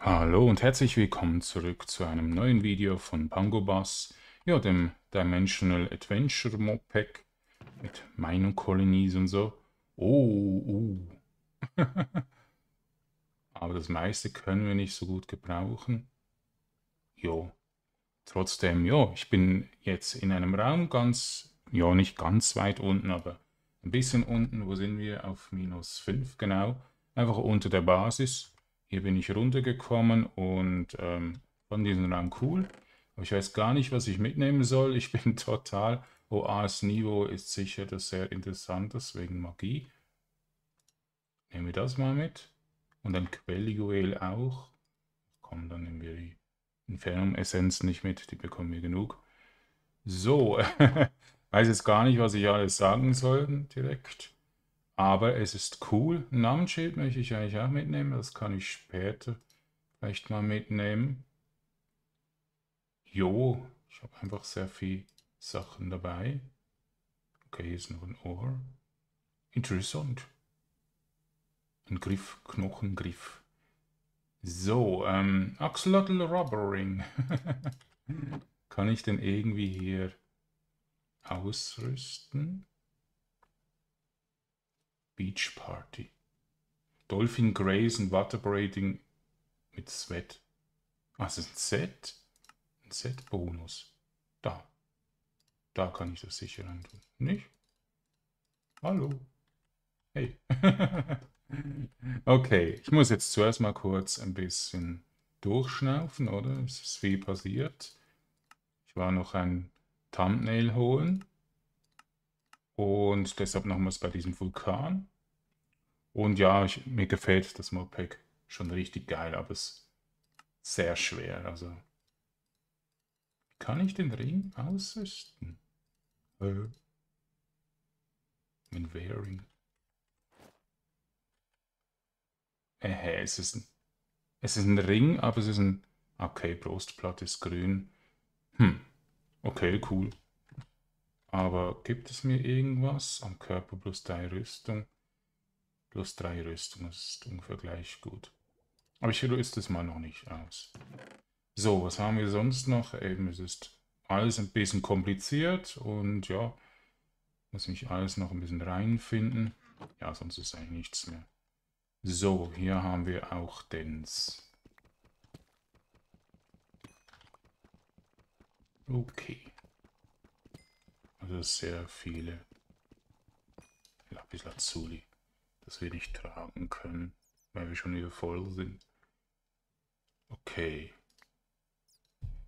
Hallo und herzlich willkommen zurück zu einem neuen Video von Pangobus, ja, dem Dimensional Adventure Mod Pack mit Mine Colonies und so. Oh, uh. Aber das meiste können wir nicht so gut gebrauchen. Jo. Trotzdem, ja, ich bin jetzt in einem Raum ganz, ja, nicht ganz weit unten, aber ein bisschen unten. Wo sind wir? Auf minus 5, genau. Einfach unter der Basis. Hier bin ich runtergekommen und ähm, fand diesen Raum cool. Aber ich weiß gar nicht, was ich mitnehmen soll. Ich bin total... OAs Niveau ist sicher das sehr interessant, deswegen Magie. Nehmen wir das mal mit. Und ein Quelliguel auch. Komm, dann nehmen wir die Infernum-Essenz nicht mit, die bekommen wir genug. So, weiß jetzt gar nicht, was ich alles sagen soll direkt. Aber es ist cool. Ein Namensschild möchte ich eigentlich auch mitnehmen. Das kann ich später vielleicht mal mitnehmen. Jo, ich habe einfach sehr viel Sachen dabei. Okay, hier ist noch ein Ohr. Interessant. Ein Griff, Knochengriff. So, ähm, Axolotl Rubber. Kann ich den irgendwie hier ausrüsten? Beach Party. Dolphin Grace und Waterbraiding mit Sweat. Ah, ist ein Set. Ein Set-Bonus. Da. Da kann ich das sicher rein tun. Nicht? Hallo. Hey. okay, ich muss jetzt zuerst mal kurz ein bisschen durchschnaufen, oder? Es ist viel passiert. Ich war noch ein Thumbnail holen. Und deshalb nochmals bei diesem Vulkan. Und ja, ich, mir gefällt das Modpack schon richtig geil, aber es ist sehr schwer. Also, kann ich den Ring ausrüsten? Äh, in Wearing. Äh, es ist ein, es ist ein Ring, aber es ist ein, okay, Brustplatte ist grün. Hm, okay, cool. Aber gibt es mir irgendwas? Am Körper plus 3 Rüstung. Plus 3 Rüstung, ist ungefähr gleich gut. Aber ich rüste es mal noch nicht aus. So, was haben wir sonst noch? Eben, es ist alles ein bisschen kompliziert und ja, muss mich alles noch ein bisschen reinfinden. Ja, sonst ist eigentlich nichts mehr. So, hier haben wir auch den... Okay. Also sehr viele Lapis Lazuli, das wir nicht tragen können, weil wir schon wieder voll sind. Okay.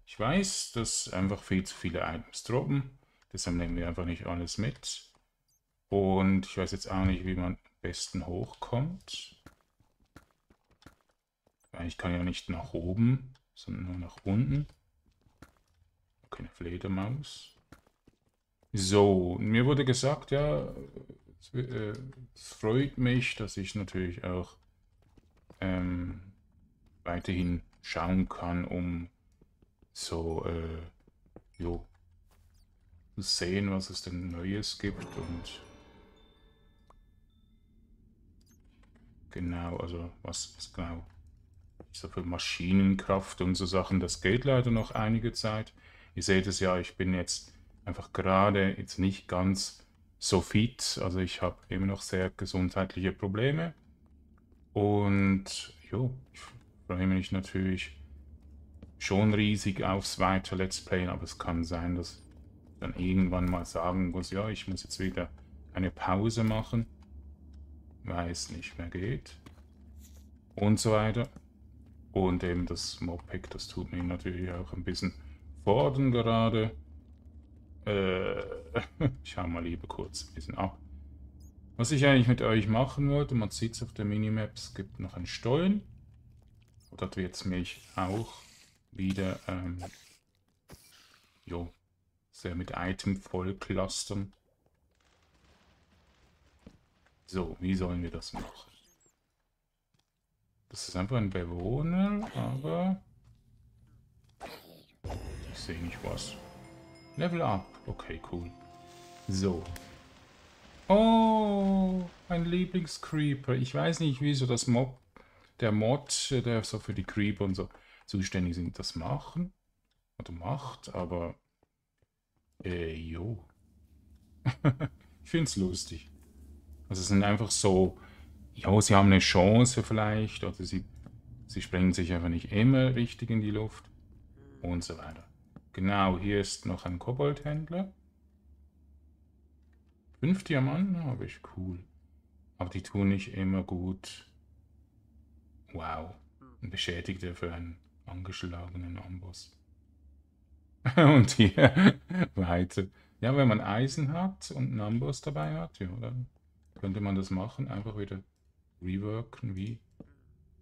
Ich weiß, dass einfach viel zu viele Items droppen, deshalb nehmen wir einfach nicht alles mit. Und ich weiß jetzt auch nicht, wie man am besten hochkommt. Weil ich kann ja nicht nach oben, sondern nur nach unten. Okay, eine Fledermaus. So, mir wurde gesagt, ja, es, äh, es freut mich, dass ich natürlich auch ähm, weiterhin schauen kann, um so, äh, jo, zu sehen, was es denn Neues gibt und genau, also was, was genau so für Maschinenkraft und so Sachen, das geht leider noch einige Zeit. Ihr seht es ja, ich bin jetzt einfach gerade jetzt nicht ganz so fit. Also ich habe immer noch sehr gesundheitliche Probleme. Und jo, ich freue mich natürlich schon riesig aufs weiter Let's Play, aber es kann sein, dass dann irgendwann mal sagen muss, ja, ich muss jetzt wieder eine Pause machen, weil es nicht mehr geht und so weiter. Und eben das Moped, das tut mir natürlich auch ein bisschen fordern gerade. Äh, ich hau mal lieber kurz ein bisschen ab. Was ich eigentlich mit euch machen wollte, man sieht es auf der Minimap, es gibt noch einen Stollen. Und dort wird es mich auch wieder ähm, jo, sehr mit Item voll clustern. So, wie sollen wir das machen? Das ist einfach ein Bewohner, aber ich sehe nicht was. Level up. Okay, cool. So. Oh, mein Lieblingscreeper. Ich weiß nicht, wieso das Mob, der Mod, der so für die Creeper und so zuständig sind, das machen. Oder macht, aber äh, jo. ich finde es lustig. Also es sind einfach so, ja, sie haben eine Chance vielleicht, oder sie, sie sprengen sich einfach nicht immer richtig in die Luft und so weiter. Genau, hier ist noch ein Koboldhändler. Fünf Diamanten habe ich, cool. Aber die tun nicht immer gut. Wow. Ein Beschädigter für einen angeschlagenen Amboss. und hier weiter. Ja, wenn man Eisen hat und einen Amboss dabei hat, ja, dann könnte man das machen. Einfach wieder reworken wie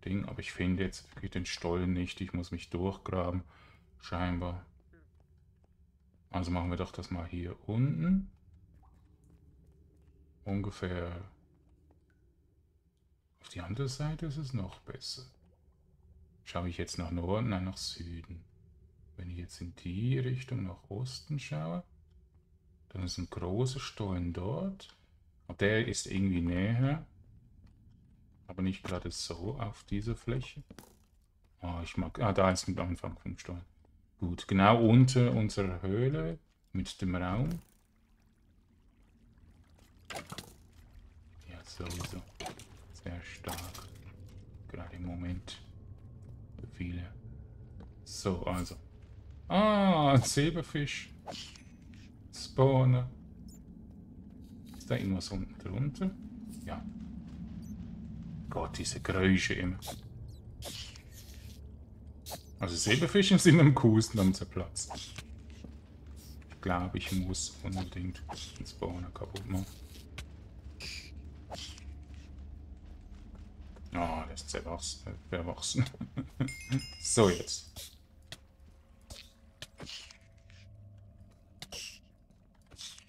Ding. Aber ich finde jetzt wirklich den Stollen nicht. Ich muss mich durchgraben. Scheinbar. Also machen wir doch das mal hier unten. Ungefähr auf die andere Seite ist es noch besser. Schaue ich jetzt nach Norden, nein, nach Süden. Wenn ich jetzt in die Richtung nach Osten schaue, dann ist ein großer Stollen dort. Und der ist irgendwie näher. Aber nicht gerade so auf dieser Fläche. Oh, ich mag... Ah, da ist ein Anfang vom Stollen. Gut, genau unter unserer Höhle mit dem Raum. Ja, sowieso. Sehr stark. Gerade im Moment. Viele. So, also. Ah, ein Silberfisch. Spawner. Ist da irgendwas unten drunter? Ja. Gott, diese Geräusche immer. Also Silberfische sind am coolsten am zerplatzt. Ich glaube, ich muss unbedingt den Spawner kaputt machen. Oh, der ist zerwachsen. Verwachsen. so, jetzt.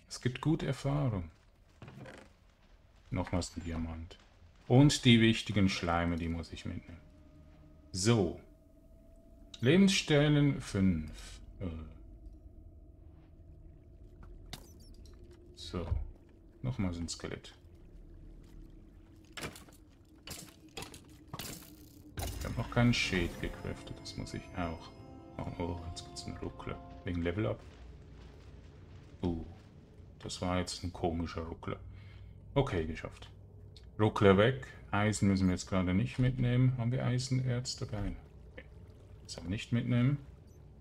Es gibt gute Erfahrung. Nochmals ein Diamant. Und die wichtigen Schleime, die muss ich mitnehmen. So. Lebensstellen 5. Äh. So. Nochmal so ein Skelett. Ich habe noch keinen Shade gecraftet, das muss ich auch. Oh, jetzt gibt es einen Ruckler. Wegen Level Up. Uh, das war jetzt ein komischer Ruckler. Okay, geschafft. Ruckler weg. Eisen müssen wir jetzt gerade nicht mitnehmen. Haben wir Eisenerz dabei? Das aber nicht mitnehmen.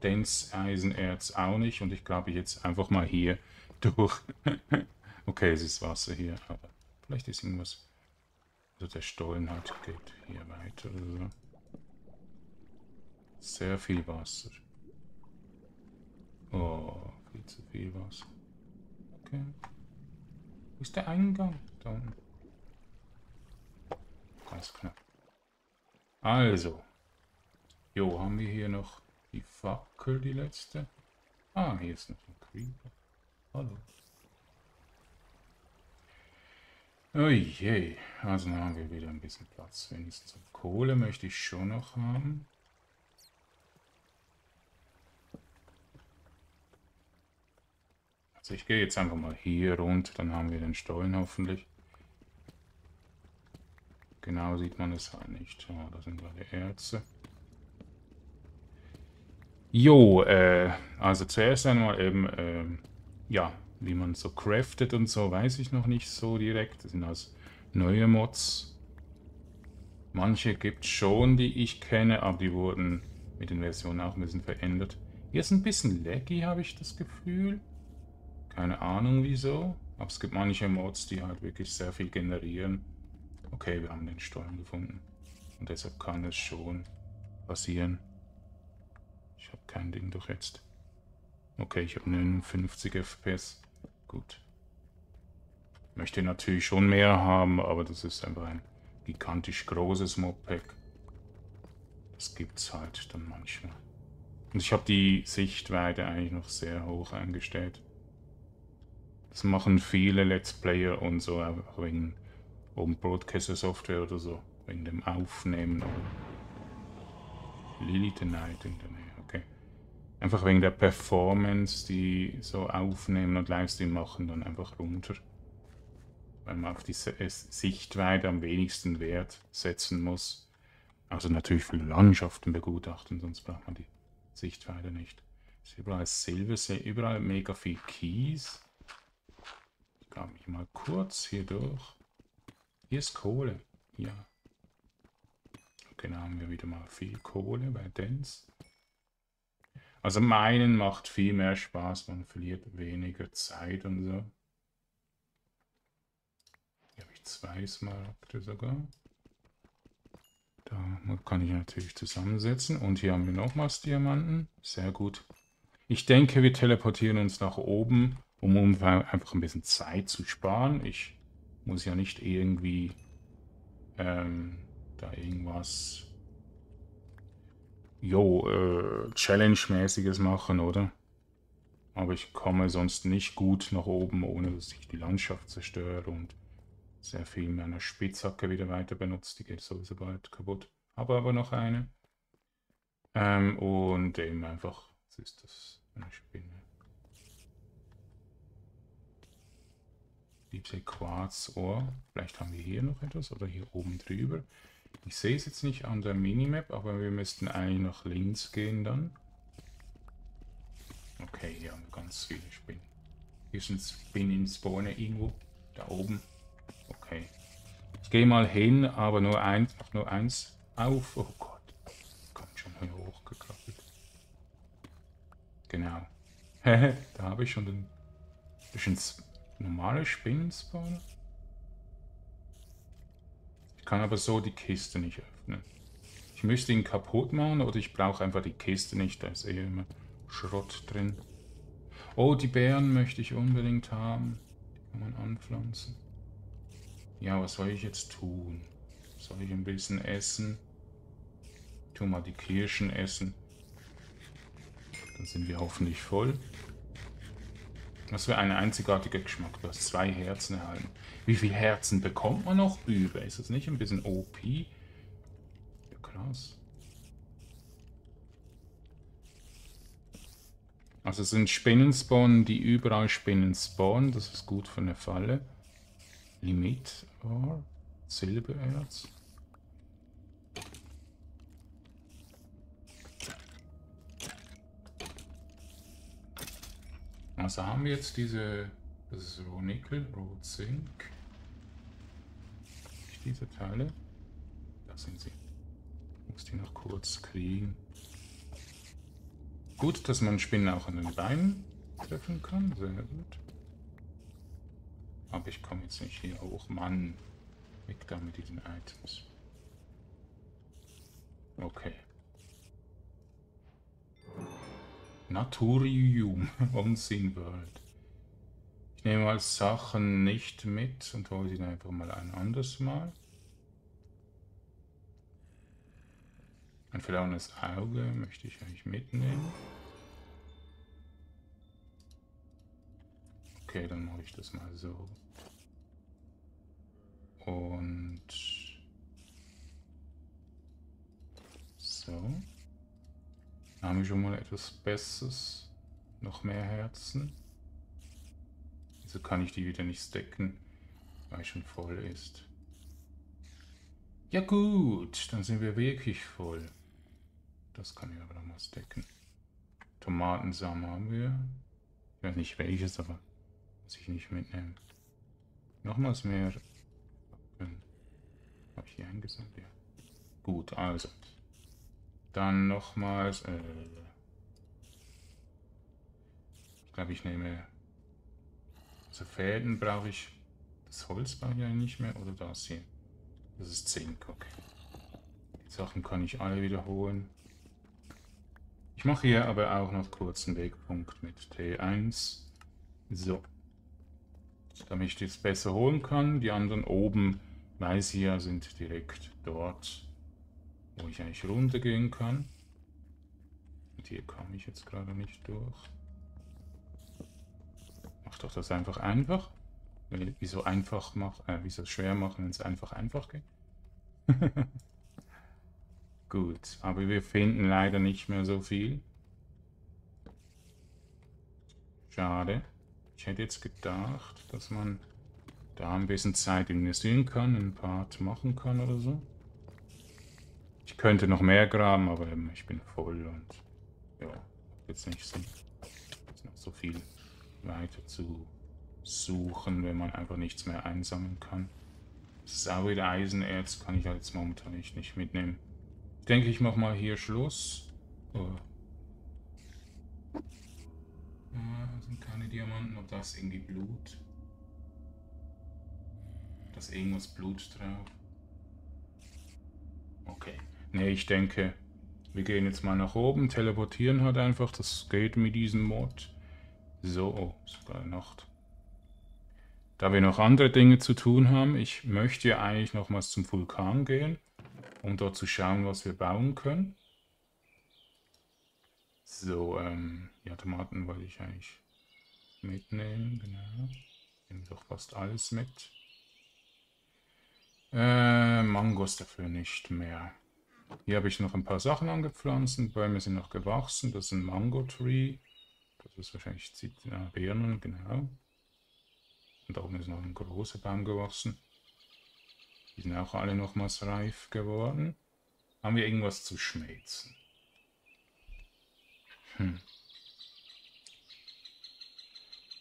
Dens Eisenerz auch nicht. Und ich glaube jetzt einfach mal hier durch. okay, es ist Wasser hier, aber vielleicht ist irgendwas. Also der Stollen hat geht hier weiter oder. Sehr viel Wasser. Oh, viel zu viel Wasser. Okay. Wo ist der Eingang? Da unten. Ganz knapp. Also, Jo, haben wir hier noch die Fackel, die letzte? Ah, hier ist noch ein Creeper. Hallo. Oh je, also haben wir wieder ein bisschen Platz. Wenigstens Kohle möchte ich schon noch haben. Also ich gehe jetzt einfach mal hier runter, dann haben wir den Stollen hoffentlich. Genau sieht man es halt nicht. Oh, da sind gerade Erze. Jo, äh, also zuerst einmal eben, äh, ja, wie man so craftet und so, weiß ich noch nicht so direkt. Das sind also neue Mods. Manche gibt es schon, die ich kenne, aber die wurden mit den Versionen auch ein bisschen verändert. Hier ist ein bisschen laggy, habe ich das Gefühl. Keine Ahnung wieso. Aber es gibt manche Mods, die halt wirklich sehr viel generieren. Okay, wir haben den Stollen gefunden. Und deshalb kann es schon passieren. Ich habe kein Ding doch jetzt. Okay, ich habe 59 FPS. Gut. Möchte natürlich schon mehr haben, aber das ist einfach ein gigantisch großes Modpack. Das gibt's halt dann manchmal. Und ich habe die Sichtweite eigentlich noch sehr hoch eingestellt. Das machen viele Let's Player und so, einfach wegen oben Broadcaster Software oder so, wegen dem Aufnehmen. Lily the Night in der. Einfach wegen der Performance, die so aufnehmen und Livestream machen, dann einfach runter. Weil man auf die Sichtweite am wenigsten Wert setzen muss. Also natürlich für Landschaften begutachten, sonst braucht man die Sichtweite nicht. Ist überall Silbersee, überall mega viel Kies. Ich glaube mich mal kurz hier durch. Hier ist Kohle. Ja. Genau, haben wir wieder mal viel Kohle bei Dens. Also meinen macht viel mehr Spaß, man verliert weniger Zeit und so. Hier habe ich zwei Smaragde sogar. Da kann ich natürlich zusammensetzen. Und hier haben wir nochmals Diamanten. Sehr gut. Ich denke, wir teleportieren uns nach oben, um einfach ein bisschen Zeit zu sparen. Ich muss ja nicht irgendwie ähm, da irgendwas jo, äh, Challenge-mäßiges machen, oder? Aber ich komme sonst nicht gut nach oben, ohne dass ich die Landschaft zerstöre und sehr viel meiner Spitzhacke wieder weiter benutzt. Die geht sowieso bald kaputt. Habe aber noch eine. Ähm, und eben einfach, was ist das? Eine Spinne. Liebsee Quarzohr. Vielleicht haben wir hier noch etwas oder hier oben drüber. Ich sehe es jetzt nicht an der Minimap, aber wir müssten eigentlich nach links gehen dann. Okay, hier haben wir ganz viele Spinnen. Hier ist ein Spinnen-Spawner irgendwo. Da oben. Okay. Ich gehe mal hin, aber nur eins, nur eins auf. Oh Gott. Kommt schon hochgekrabbelt. Genau. da habe ich schon den. Das ist ein normaler Spinnenspawner. Ich kann aber so die Kiste nicht öffnen. Ich müsste ihn kaputt machen oder ich brauche einfach die Kiste nicht. Da ist eh immer Schrott drin. Oh, die Beeren möchte ich unbedingt haben. Die kann man anpflanzen. Ja, was soll ich jetzt tun? Soll ich ein bisschen essen? Tu mal die Kirschen essen. Dann sind wir hoffentlich voll. Das wäre ein einzigartiger Geschmack. Du hast zwei Herzen erhalten. Wie viele Herzen bekommt man noch über? Ist das nicht ein bisschen OP? Ja, krass. Also es sind Spinnenspawn, die überall Spinnen spawnen. Das ist gut für eine Falle. Limit Ore, Silbererz. Also haben wir jetzt diese, das ist Rohnickel, Rohzink. Diese Teile. Da sind sie. Ich muss die noch kurz kriegen. Gut, dass man Spinnen auch an den Beinen treffen kann. Sehr gut. Aber ich komme jetzt nicht hier hoch. Mann, weg da mit diesen Items. Okay. Naturium Unseen World. Ich nehme mal Sachen nicht mit und hole sie einfach mal ein anderes Mal. Ein verlorenes Auge möchte ich eigentlich mitnehmen. Okay, dann mache ich das mal so. Und so. Dann haben wir schon mal etwas Besseres. Noch mehr Herzen. Wieso kann ich die wieder nicht stacken, weil schon voll ist? Ja gut, dann sind wir wirklich voll. Das kann ich aber noch mal stacken. Tomatensamen haben wir. Ich weiß nicht welches, aber muss ich nicht mitnehmen. Nochmals mehr. Habe ich hier eingesammelt? Ja. Gut, also. Dann nochmals. Äh, ich glaube, ich nehme. Also Fäden brauche ich. Das Holz brauche ich ja nicht mehr. Oder das hier. Das ist Zink, okay. Die Sachen kann ich alle wiederholen. Ich mache hier aber auch noch kurz einen Wegpunkt mit T1. So damit ich das besser holen kann. Die anderen oben, weiß ich ja, sind direkt dort, wo ich eigentlich runtergehen kann. Und hier komme ich jetzt gerade nicht durch. Mach doch das einfach einfach. Wieso einfach machen, äh, wieso schwer machen, wenn es einfach einfach geht? Gut, aber wir finden leider nicht mehr so viel. Schade. Ich hätte jetzt gedacht, dass man da ein bisschen Zeit investieren kann, ein Part machen kann oder so. Ich könnte noch mehr graben, aber ich bin voll und ja, jetzt nicht so, noch so viel weiter zu suchen, wenn man einfach nichts mehr einsammeln kann. Auch wieder Eisenerz, kann ich halt jetzt momentan nicht, nicht mitnehmen. Ich denke, ich mache mal hier Schluss. Oh. Ah, sind keine Diamanten, ob das irgendwie Blut. Da ist irgendwas Blut drauf. Ne, ich denke, wir gehen jetzt mal nach oben, teleportieren halt einfach. Das geht mit diesem Mod. So, oh, sogar Nacht. Da wir noch andere Dinge zu tun haben, ich möchte ja eigentlich nochmals zum Vulkan gehen, um dort zu schauen, was wir bauen können. So, ähm, ja, Tomaten wollte ich eigentlich mitnehmen, genau. Nehmen doch fast alles mit. Äh, Mangos dafür nicht mehr. Hier habe ich noch ein paar Sachen angepflanzt. Bäume sind noch gewachsen. Das ist ein Mango-Tree. Das ist wahrscheinlich Birnen, genau. Und da oben ist noch ein großer Baum gewachsen. Die sind auch alle nochmals reif geworden. Haben wir irgendwas zu schmelzen? Hm.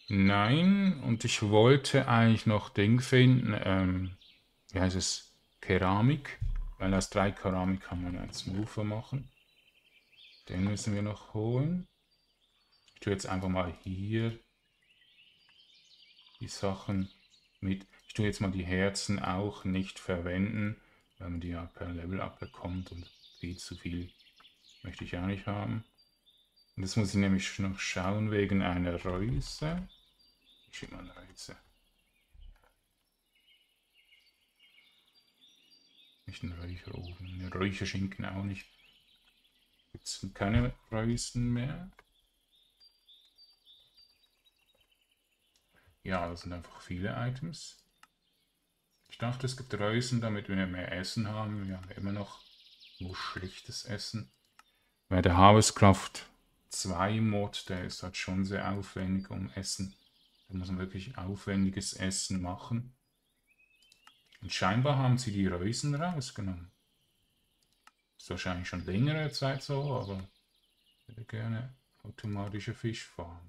Nein, und ich wollte eigentlich noch Ding finden, ähm, wie heißt es, Keramik. Weil aus drei Keramik kann man einen Smoother machen. Den müssen wir noch holen. Ich tue jetzt einfach mal hier die Sachen mit. Ich tue jetzt mal die Herzen auch nicht verwenden, weil man die ja per Level abbekommt und viel zu viel möchte ich auch nicht haben. Und jetzt muss ich nämlich noch schauen wegen einer Reuse. Ich schicke mal eine Reuse. Nicht ein Räucherofen. Ein Räucherschinken auch nicht. Gibt es keine Reusen mehr? Ja, das sind einfach viele Items. Ich dachte, es gibt Reusen, damit wir mehr Essen haben. Wir haben immer noch nur schlichtes Essen. Weil der Harvestcraft 2 Mod, der ist halt schon sehr aufwendig um Essen. Da muss man wirklich aufwendiges Essen machen. Und scheinbar haben sie die Reusen rausgenommen. Ist wahrscheinlich schon längere Zeit so, aber ich würde gerne automatische Fischfarm.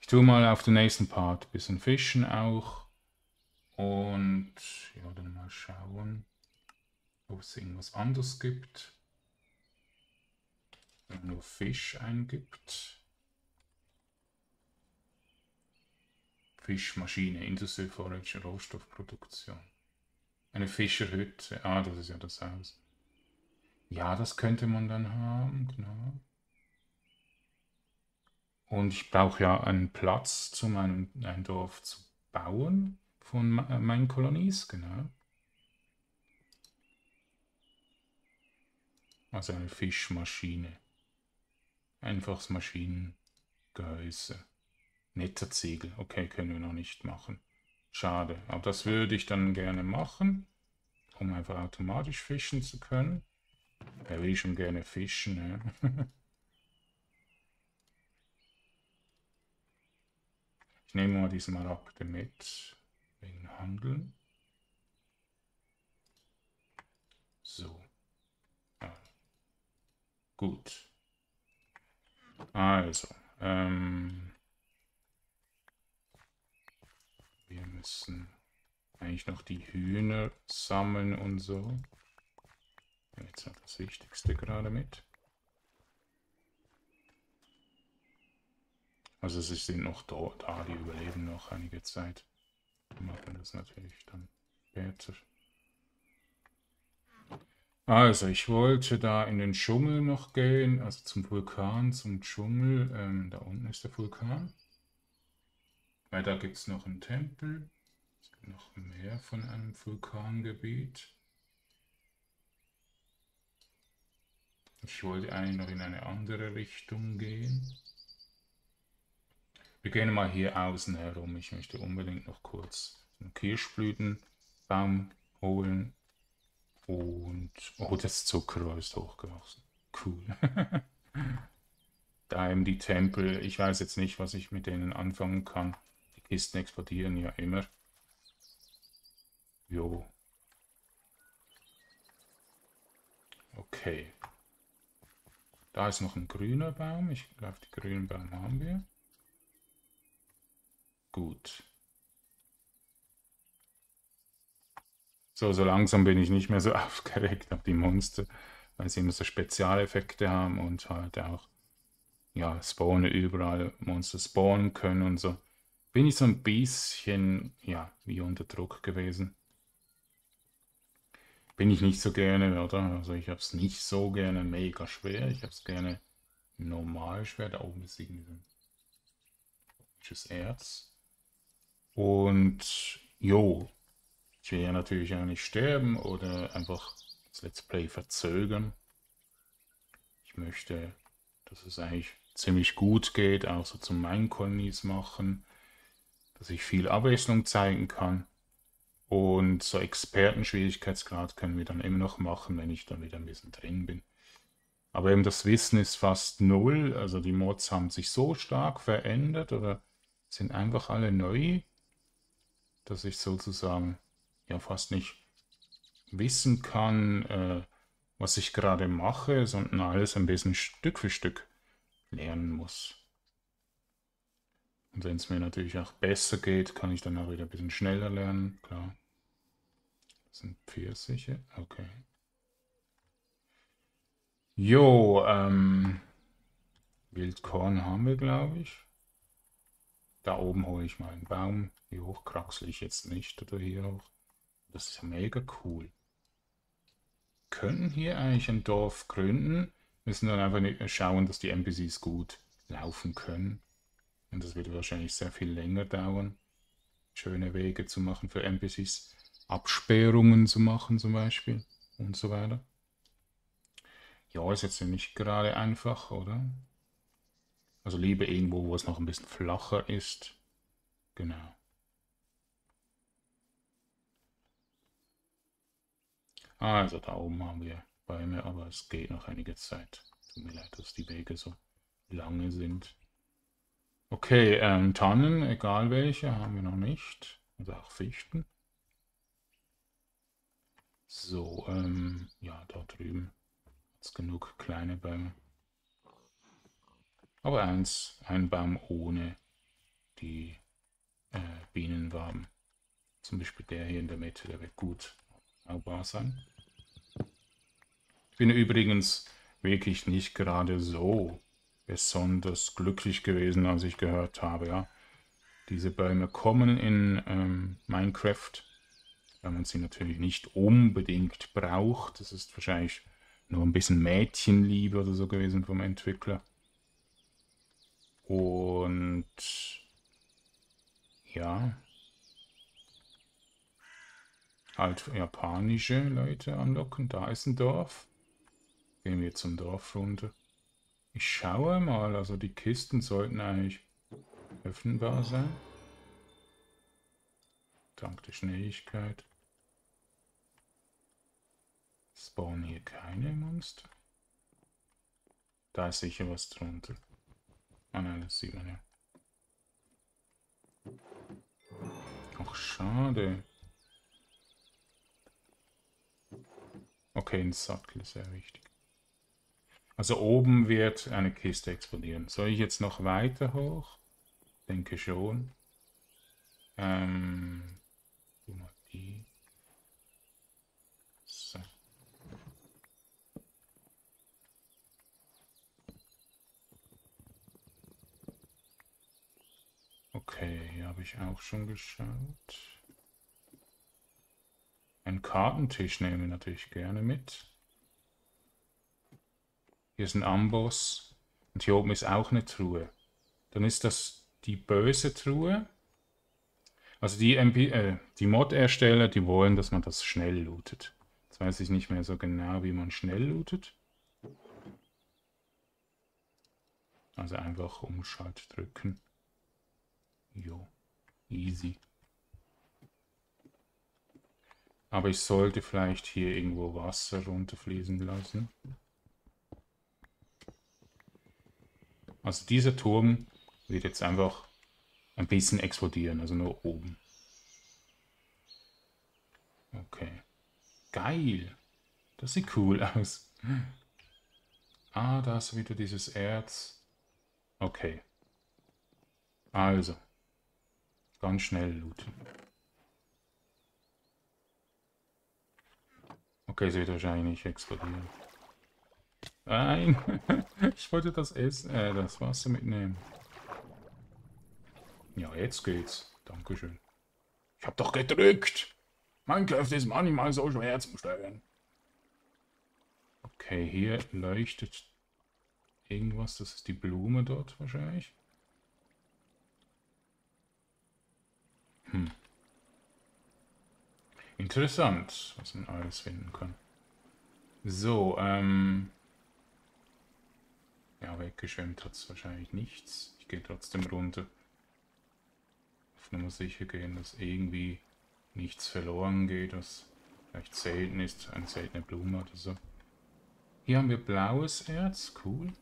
Ich tue mal auf den nächsten Part ein bisschen fischen auch. Und ja, dann mal schauen, ob es irgendwas anderes gibt. Wenn nur Fisch eingibt. Fischmaschine, Industry Forage, Rohstoffproduktion. Eine Fischerhütte. Ah, das ist ja das Haus. Ja, das könnte man dann haben, genau. Und ich brauche ja einen Platz, um ein, ein Dorf zu bauen von meinen Kolonies, genau. Also eine Fischmaschine. Einfaches Maschinengehäuse. Netter Ziegel. Okay, können wir noch nicht machen. Schade. Aber das würde ich dann gerne machen, um einfach automatisch fischen zu können. Er will schon gerne fischen. Ja. ich nehme mal diesen Maragde mit, wegen Handeln. So. Ja. Gut. Also. Ähm, Wir müssen eigentlich noch die Hühner sammeln und so. Jetzt hat das Wichtigste gerade mit. Also sie sind noch da, da, die überleben noch einige Zeit. Wir machen das natürlich dann später. Also, ich wollte da in den Dschungel noch gehen, also zum Vulkan, zum Dschungel. Ähm, da unten ist der Vulkan. Weil da gibt es noch einen Tempel. Es gibt noch mehr von einem Vulkangebiet. Ich wollte eigentlich noch in eine andere Richtung gehen. Wir gehen mal hier außen herum. Ich möchte unbedingt noch kurz einen Kirschblütenbaum holen. Und, oh, das Zuckerrohr ist hochgewachsen. Cool. da eben die Tempel. Ich weiß jetzt nicht, was ich mit denen anfangen kann. Kisten explodieren ja immer. Jo. Okay. Da ist noch ein grüner Baum. Ich glaube, die grünen Baum haben wir. Gut. So, so langsam bin ich nicht mehr so aufgeregt auf die Monster, weil sie immer so Spezialeffekte haben und halt auch, ja, spawnen überall Monster spawnen können und so. Bin ich so ein bisschen, ja, wie unter Druck gewesen. Bin ich nicht so gerne, oder? Also ich habe es nicht so gerne mega schwer. Ich habe es gerne normal schwer. Da oben ist irgendwie ein Erz. Und jo, ich will ja natürlich auch nicht sterben oder einfach das Let's Play verzögern. Ich möchte, dass es eigentlich ziemlich gut geht, auch so zum Mine-Colonies machen, dass ich viel Abwechslung zeigen kann. Und so Expertenschwierigkeitsgrad können wir dann immer noch machen, wenn ich dann wieder ein bisschen drin bin. Aber eben das Wissen ist fast null. Also die Mods haben sich so stark verändert oder sind einfach alle neu, dass ich sozusagen ja fast nicht wissen kann, äh, was ich gerade mache, sondern alles ein bisschen Stück für Stück lernen muss. Und wenn es mir natürlich auch besser geht, kann ich dann auch wieder ein bisschen schneller lernen, klar. Das sind Pfirsiche, okay. Jo, ähm, Wildkorn haben wir, glaube ich. Da oben hole ich mal einen Baum. Wie hoch kraxel ich jetzt nicht oder hier hoch? Das ist ja mega cool. Können hier eigentlich ein Dorf gründen, müssen dann einfach schauen, dass die NPCs gut laufen können. Und das wird wahrscheinlich sehr viel länger dauern, schöne Wege zu machen für NPCs, Absperrungen zu machen zum Beispiel und so weiter. Ja, ist jetzt nicht gerade einfach, oder? Also lieber irgendwo, wo es noch ein bisschen flacher ist. Genau. Also da oben haben wir Bäume, aber es geht noch einige Zeit. Tut mir leid, dass die Wege so lange sind. Okay, ähm, Tannen, egal welche, haben wir noch nicht. Also auch Fichten. So, ähm, ja, da drüben es genug kleine Bäume. Aber eins, ein Baum ohne die äh, Bienenwaben. Zum Beispiel der hier in der Mitte, der wird gut baubar sein. Ich bin übrigens wirklich nicht gerade so besonders glücklich gewesen, als ich gehört habe, ja, diese Bäume kommen in ähm, Minecraft, weil man sie natürlich nicht unbedingt braucht. Das ist wahrscheinlich nur ein bisschen Mädchenliebe oder so gewesen vom Entwickler. Und ja, halt japanische Leute anlocken. Da ist ein Dorf. Gehen wir zum Dorf runter. Ich schaue mal, also die Kisten sollten eigentlich öffnbar sein. Dank der Schnelligkeit. Spawnen hier keine Monster. Da ist sicher was drunter. Ah nein, das sieht man ja. Ach, schade. Okay, ein Sattel ist sehr wichtig. Also oben wird eine Kiste explodieren. Soll ich jetzt noch weiter hoch? Denke schon. Ähm, die. So. Okay, hier habe ich auch schon geschaut. Einen Kartentisch nehmen wir natürlich gerne mit. Hier ist ein Amboss. Und hier oben ist auch eine Truhe. Dann ist das die böse Truhe. Also die, MP, äh, die Mod-Ersteller, die wollen, dass man das schnell lootet. Jetzt weiß ich nicht mehr so genau, wie man schnell lootet. Also einfach Umschalt drücken. Jo, easy. Aber ich sollte vielleicht hier irgendwo Wasser runterfließen lassen. Also dieser Turm wird jetzt einfach ein bisschen explodieren, also nur oben. Geil. Das sieht cool aus. Ah, da ist wieder dieses Erz. Okay. Also. Ganz schnell looten. Okay, sie wird wahrscheinlich nicht explodieren. Nein! ich wollte das Essen, äh, das Wasser mitnehmen. Ja, jetzt geht's. Dankeschön. Ich hab doch gedrückt! Minecraft ist manchmal so schwer zu steuern. Okay, hier leuchtet irgendwas. Das ist die Blume dort wahrscheinlich. Hm. Interessant, was man alles finden kann. So, ähm... Ja, weggeschwemmt hat es wahrscheinlich nichts. Ich gehe trotzdem runter. Auf Nummer sicher gehen, dass irgendwie nichts verloren geht, was vielleicht selten ist, eine seltene Blume oder so. Hier haben wir blaues Erz, cool.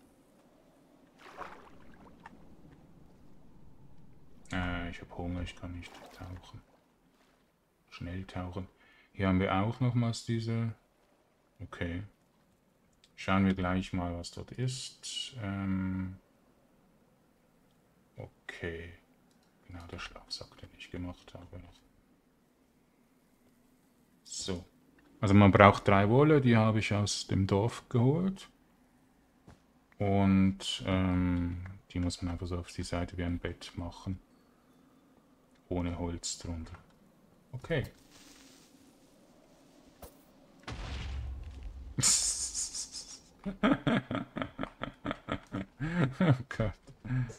Äh, ich habe Hunger, ich kann nicht tauchen. Schnell tauchen. Hier haben wir auch nochmals diese... Okay. Schauen wir gleich mal, was dort ist. Ähm okay. Genau, der Schlafsack, den ich gemacht habe. So. Also man braucht drei Wolle, die habe ich aus dem Dorf geholt. Und ähm, die muss man einfach so auf die Seite wie ein Bett machen. Ohne Holz drunter. Okay. oh Gott.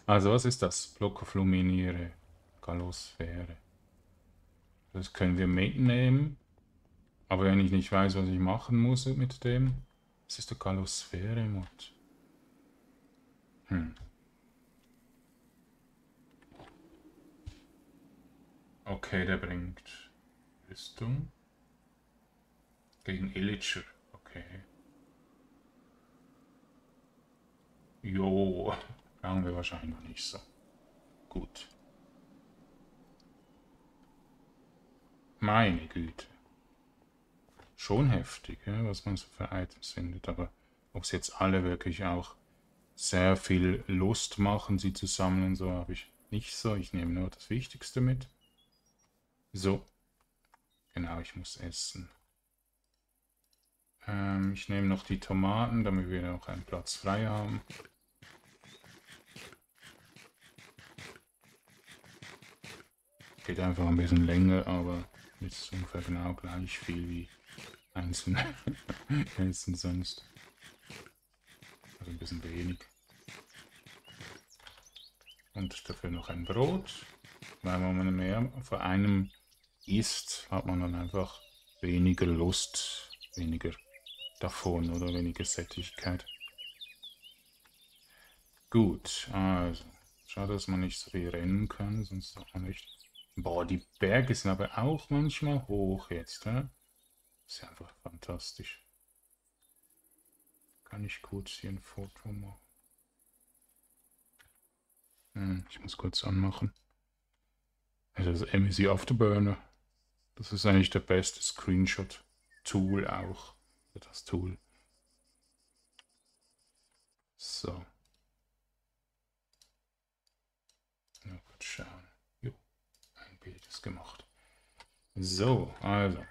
Also was ist das? Blockofluminiere. Galosphäre. Das können wir mitnehmen. Aber wenn ich nicht weiß, was ich machen muss mit dem, das ist der Galosphäre-Mod. Hm. Okay, der bringt Rüstung. Gegen Illicher. Okay. Jo, brauchen wir wahrscheinlich nicht so. Gut. Meine Güte schon heftig, ja, was man so für Items findet. Aber ob es jetzt alle wirklich auch sehr viel Lust machen, sie zu sammeln, so habe ich nicht so. Ich nehme nur das Wichtigste mit. So. Genau, ich muss essen. Ähm, ich nehme noch die Tomaten, damit wir noch einen Platz frei haben. Geht einfach ein bisschen länger, aber ist ungefähr genau gleich viel wie einzeln essen sonst. Also ein bisschen wenig. Und dafür noch ein Brot. Weil wenn man mehr vor einem isst, hat man dann einfach weniger Lust, weniger davon oder weniger Sättigkeit. Gut, also. Schade, dass man nicht so viel rennen kann, sonst auch nicht. Boah, die Berge sind aber auch manchmal hoch jetzt, hä? ist einfach fantastisch. Kann ich kurz hier ein Foto machen? Hm, ich muss kurz anmachen. Das ist MSI Afterburner. Das ist eigentlich der beste Screenshot-Tool auch. Das Tool. So. Ja, kurz schauen. Jo, ein Bild ist gemacht. So, also.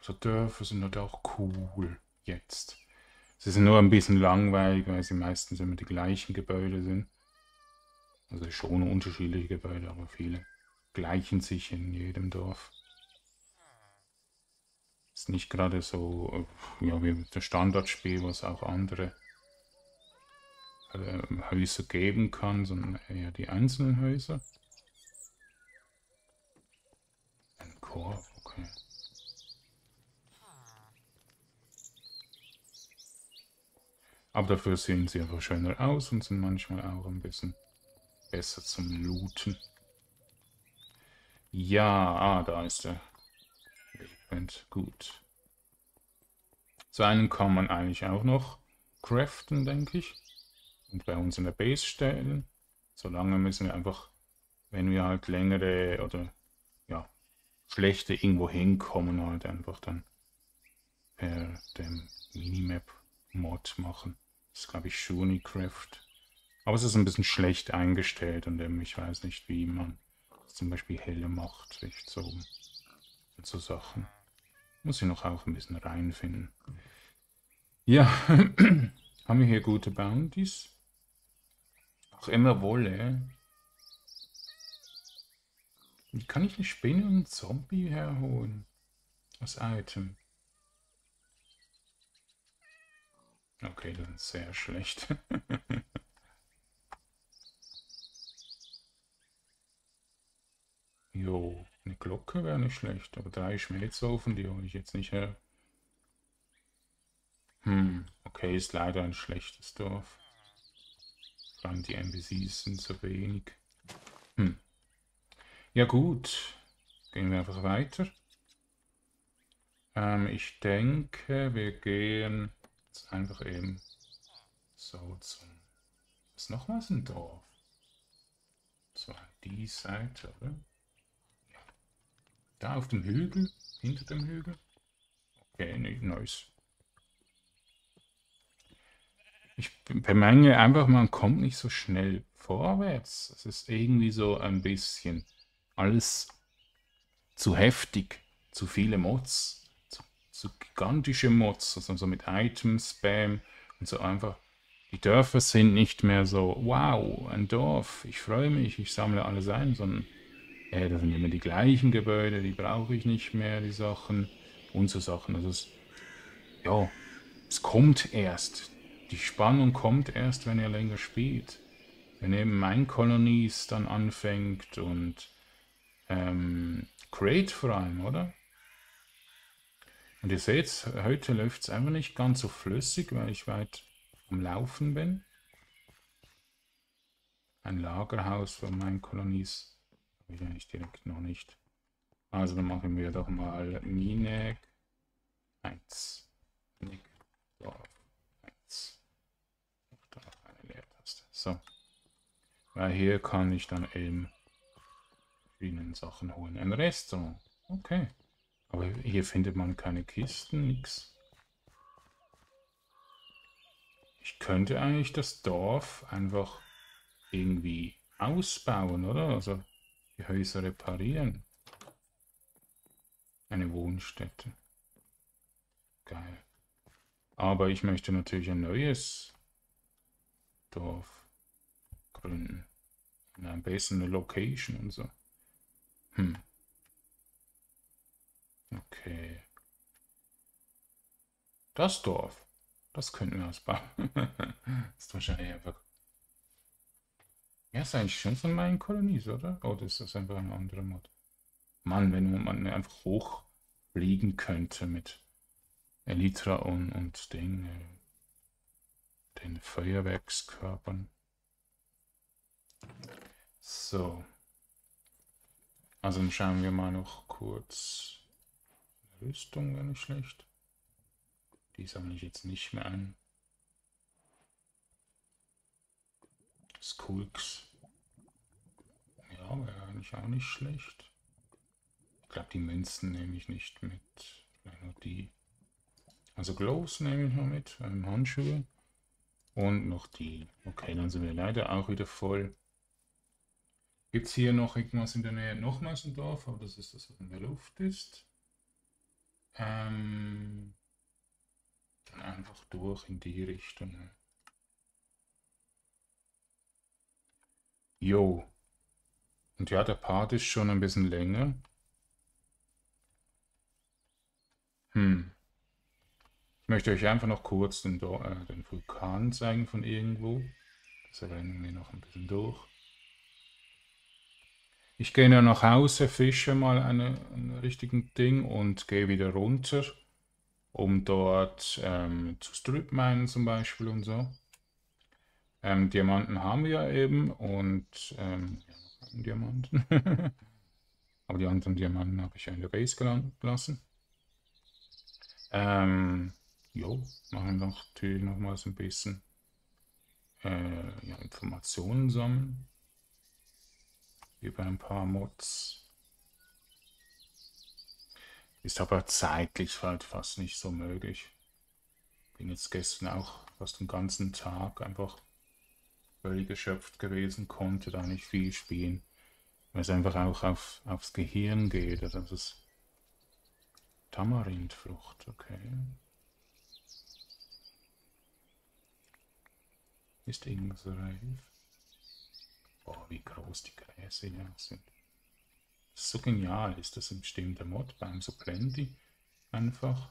So Dörfer sind halt auch cool jetzt. Sie sind nur ein bisschen langweilig, weil sie meistens immer die gleichen Gebäude sind. Also schon unterschiedliche Gebäude, aber viele gleichen sich in jedem Dorf. Ist nicht gerade so ja, wie das Standardspiel, was auch andere äh, Häuser geben kann, sondern eher die einzelnen Häuser. Ein Korb, okay. Aber dafür sehen sie einfach schöner aus und sind manchmal auch ein bisschen besser zum Looten. Ja, ah, da ist der Element. Gut. Zu einem kann man eigentlich auch noch craften, denke ich. Und bei uns in der Base stellen. Solange müssen wir einfach, wenn wir halt längere oder ja, schlechter irgendwo hinkommen, halt einfach dann per dem Minimap-Mod machen. Das ist, glaube ich, Shunicraft. Aber es ist ein bisschen schlecht eingestellt und ich weiß nicht, wie man zum Beispiel helle macht. Echt so, so Sachen. Muss ich noch auch ein bisschen reinfinden. Ja, haben wir hier gute Bounties? Auch immer Wolle. Wie kann ich eine Spinne und einen Zombie herholen? Als Item. Okay, ist sehr schlecht. jo, eine Glocke wäre nicht schlecht, aber drei Schmelzofen, die hole ich jetzt nicht her. Hm, okay, ist leider ein schlechtes Dorf. Vor allem die NPCs sind so wenig. Hm. Ja gut, gehen wir einfach weiter. Ähm, ich denke, wir gehen jetzt einfach eben so zum... Ist noch was ein Dorf? So an die Seite, oder? Ja. Da auf dem Hügel, hinter dem Hügel. Okay, nicht nice. Ich bemängel einfach, man kommt nicht so schnell vorwärts. Es ist irgendwie so ein bisschen alles zu heftig, zu viele Mods, zu, zu gigantische Mods, also so mit Item-Spam und so einfach. Die Dörfer sind nicht mehr so, wow, ein Dorf, ich freue mich, ich sammle alles ein, sondern äh, das sind immer die gleichen Gebäude, die brauche ich nicht mehr, die Sachen und so Sachen. Also es, ja, es kommt erst. Die Spannung kommt erst, wenn ihr länger spielt. Wenn eben Mine Colonies dann anfängt und ähm, Create vor allem, oder? Und ihr seht, heute läuft es einfach nicht ganz so flüssig, weil ich weit am Laufen bin. Ein Lagerhaus für meine Kolonies habe ich eigentlich direkt noch nicht. Also dann machen wir doch mal Minek 1. Minek Dorf 1. Da noch eine Leertaste. So. Weil hier kann ich dann eben ihnen Sachen holen. Ein Restaurant. Okay. Aber hier findet man keine Kisten, nix. Ich könnte eigentlich das Dorf einfach irgendwie ausbauen, oder? Also die Häuser reparieren. Eine Wohnstätte. Geil. Aber ich möchte natürlich ein neues Dorf gründen. In am besten eine Location und so. Hm. Okay. Das Dorf. Das könnten wir ausbauen. ist wahrscheinlich einfach... Ja, ist eigentlich schon von meinen Kolonies, oder? Oder ist das einfach ein anderer Mod? Mann, wenn man einfach hochfliegen könnte mit Elytra und, und den, äh, den Feuerwerkskörpern. So. Also dann schauen wir mal noch kurz. Rüstung wäre nicht schlecht. Die sammle ich jetzt nicht mehr ein. Skulks. Ja, wäre eigentlich auch nicht schlecht. Ich glaube, die Münzen nehme ich nicht mit. Vielleicht nur die. Also Glows nehme ich noch mit, ähm, Handschuhe. Und noch die. Okay, dann sind wir leider auch wieder voll. Gibt es hier noch irgendwas in der Nähe? Nochmals ein Dorf, aber das ist das, was in der Luft ist. Ähm, dann einfach durch in die Richtung. Jo. Und ja, der Part ist schon ein bisschen länger. Hm. Ich möchte euch einfach noch kurz den, äh, den Vulkan zeigen von irgendwo. Das rennen wir noch ein bisschen durch. Ich gehe dann nach Hause, fische mal eine, ein richtigen Ding und gehe wieder runter, um dort ähm, zu Strip minen zum Beispiel und so. Ähm, Diamanten haben wir ja eben und ähm, ja, einen Diamanten. Aber die anderen Diamanten habe ich ja in der Base gelassen. Ähm, jo, machen natürlich nochmals ein bisschen äh, ja, Informationen sammeln über ein paar Mods. Ist aber zeitlich halt fast nicht so möglich. Bin jetzt gestern auch fast den ganzen Tag einfach völlig erschöpft gewesen, konnte da nicht viel spielen. Weil es einfach auch auf, aufs Gehirn geht. Also das ist Tamarindfrucht, okay. Ist irgendwas reif? Oh, wie groß die Gräser hier sind. So genial. Ist das ein bestimmter Mod beim Plenty? Einfach.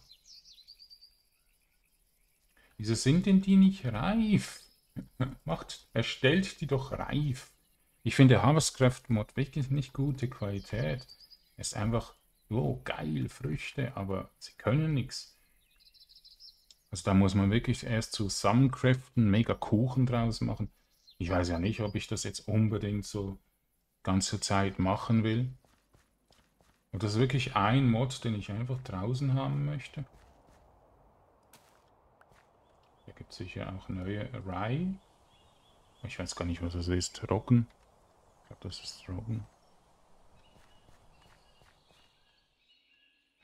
Wieso sind denn die nicht reif? Macht, erstellt die doch reif. Ich finde Harvestcraft-Mod wirklich nicht gute Qualität. Es ist einfach, oh, geil, Früchte, aber sie können nichts. Also da muss man wirklich erst zusammencraften, mega Kuchen draus machen. Ich weiß ja nicht, ob ich das jetzt unbedingt so ganze Zeit machen will. Und das ist wirklich ein Mod, den ich einfach draußen haben möchte. Hier gibt es sicher auch neue Rye. Ich weiß gar nicht, was das ist. Roggen glaube, das ist Robin.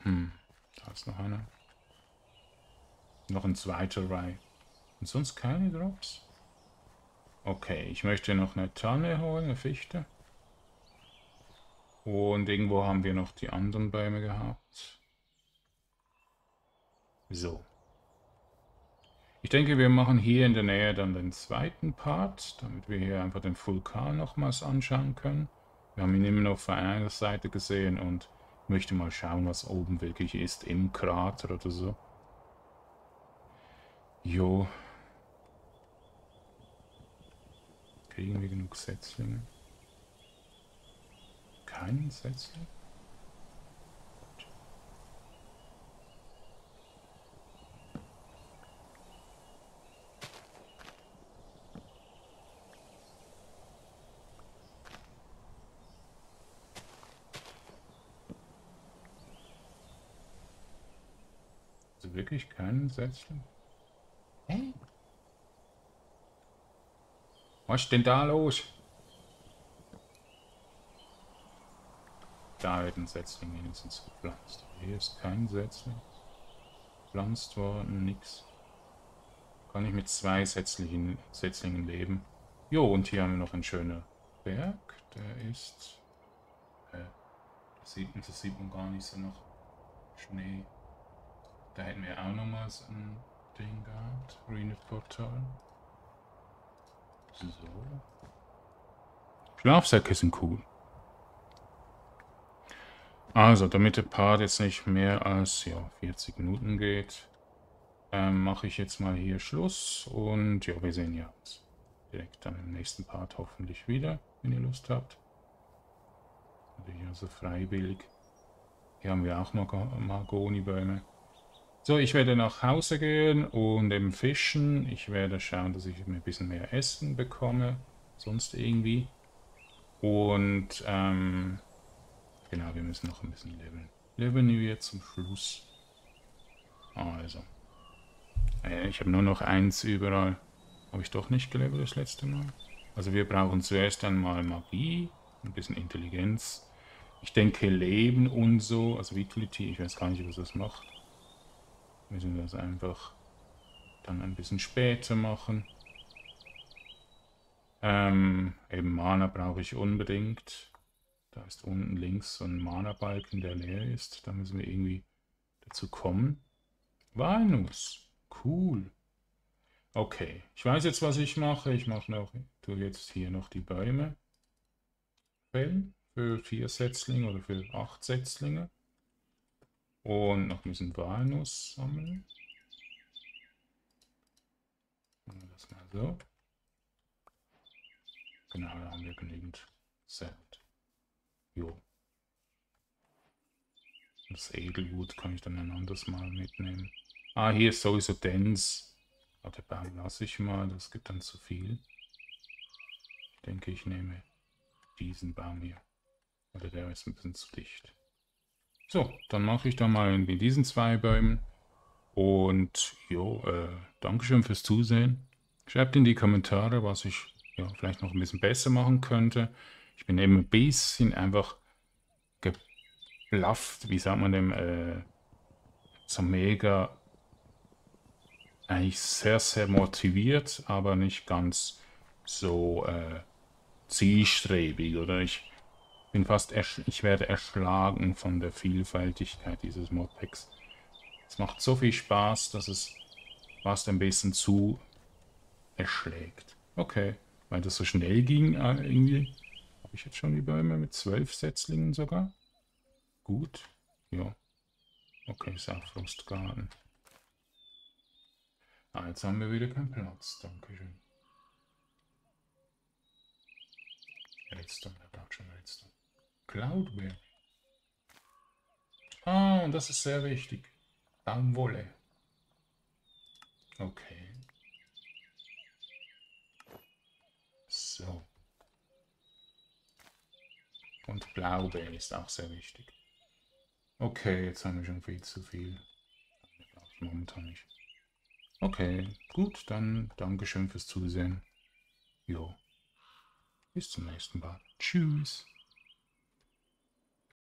Hm, da ist noch einer. Noch ein zweiter Rye. Und sonst keine Drops? Okay, ich möchte noch eine Tanne holen, eine Fichte. Und irgendwo haben wir noch die anderen Bäume gehabt. So. Ich denke, wir machen hier in der Nähe dann den zweiten Part, damit wir hier einfach den Vulkan nochmals anschauen können. Wir haben ihn immer noch von einer Seite gesehen und möchte mal schauen, was oben wirklich ist, im Krater oder so. Jo. Kriegen wir genug Setzlinge? Keinen Setzling? wirklich keinen Setzling? Was ist denn da los? Da wird ein Setzling wenigstens gepflanzt. Hier ist kein Setzling. Gepflanzt worden, nix. Kann ich mit zwei Setzlingen, Setzlingen leben. Jo, und hier haben wir noch einen schönen Berg. Der ist... Äh, das, sieht, das sieht man gar nicht so nach Schnee. Da hätten wir auch nochmal so ein Ding gehabt. Ruine-Portal. So. Schlafsäcke sind cool. Also, damit der Part jetzt nicht mehr als ja, 40 Minuten geht, ähm, mache ich jetzt mal hier Schluss. Und ja, wir sehen ja uns direkt dann im nächsten Part hoffentlich wieder, wenn ihr Lust habt. Also freiwillig. Hier haben wir auch noch Margoni-Bäume. So, ich werde nach Hause gehen und eben fischen. Ich werde schauen, dass ich ein bisschen mehr Essen bekomme. Sonst irgendwie. Und, ähm, genau, wir müssen noch ein bisschen leveln. Leveln wir zum Schluss. Also. Äh, ich habe nur noch eins überall. Habe ich doch nicht gelevelt das letzte Mal. Also wir brauchen zuerst einmal Magie, ein bisschen Intelligenz. Ich denke Leben und so, also Vitality, ich weiß gar nicht, was das macht müssen wir das einfach dann ein bisschen später machen. Ähm, eben Mana brauche ich unbedingt. Da ist unten links so ein Mana-Balken, der leer ist. Da müssen wir irgendwie dazu kommen. Walnuss. Cool. Okay, ich weiß jetzt, was ich mache. Ich mache noch, tue jetzt hier noch die Bäume fällen für vier Setzlinge oder für acht Setzlinge. Und noch ein bisschen Walnuss sammeln. Machen wir das mal so. Genau, da haben wir genügend Sand. Jo. Das Edelwut kann ich dann ein anderes Mal mitnehmen. Ah, hier ist sowieso Dense. Aber den Baum lasse ich mal, das gibt dann zu viel. Ich denke, ich nehme diesen Baum hier. Oder der ist ein bisschen zu dicht. So, dann mache ich da mal mit diesen zwei Bäumen. Und jo, äh, Dankeschön fürs Zusehen. Schreibt in die Kommentare, was ich ja, vielleicht noch ein bisschen besser machen könnte. Ich bin eben ein bisschen einfach Blaft, wie sagt man dem, äh, so mega, eigentlich sehr, sehr motiviert, aber nicht ganz so äh, zielstrebig oder ich bin fast, ich werde erschlagen von der Vielfältigkeit dieses Modpacks. Es macht so viel Spaß, dass es fast ein bisschen zu erschlägt. Okay, weil das so schnell ging, äh, irgendwie habe ich jetzt schon die Bäume mit zwölf Setzlingen sogar. Gut, ja. Okay, Saufrostgarten. Ah, jetzt haben wir wieder keinen Platz. Dankeschön. Redstone, er braucht schon Redstone. Cloudware. Ah, und das ist sehr wichtig. Baumwolle. Okay. So. Und Blaubeer ist auch sehr wichtig. Okay, jetzt haben wir schon viel zu viel. Momentan nicht. Okay, gut, dann Dankeschön fürs Zusehen. Jo. Bis zum nächsten Mal. Tschüss.